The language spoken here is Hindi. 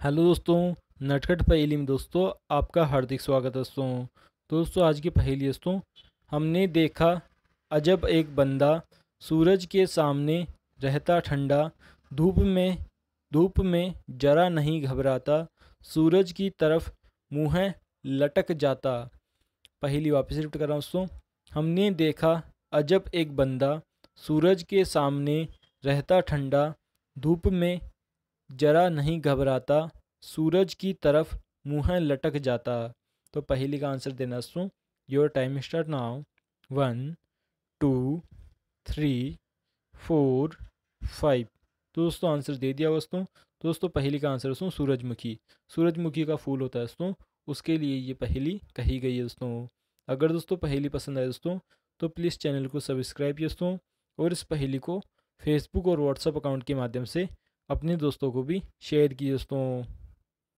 हेलो दोस्तों, नटखट पहेली में दोस्तों आपका हार्दिक स्वागत है दोस्तों। दोस्तों, आज की पहेली दोस्तों, हमने देखा अजब एक बंदा सूरज के सामने रहता ठंडा, धूप में धूप में जरा नहीं घबराता, सूरज की तरफ़ मुँह लटक जाता। पहेली वापस रिपीट कर रहा हूँ दोस्तों, हमने देखा अजब एक बंदा सूरज के सामने रहता ठंडा, धूप में जरा नहीं घबराता, सूरज की तरफ़ मुँह लटक जाता। तो पहली का आंसर देना दोस्तों your time start now one two three four five तो दोस्तों आंसर दे दिया दोस्तों दोस्तों, पहली का आंसर दोस्तों सूरजमुखी। सूरजमुखी का फूल होता है दोस्तों, उसके लिए ये पहली कही गई है दोस्तों। अगर दोस्तों, पहली पसंद आए दोस्तों तो प्लीज़ चैनल को सब्सक्राइब दोस्तों, और इस पहली को फेसबुक और व्हाट्सअप अकाउंट के माध्यम से अपने दोस्तों को भी शेयर किए दोस्तों।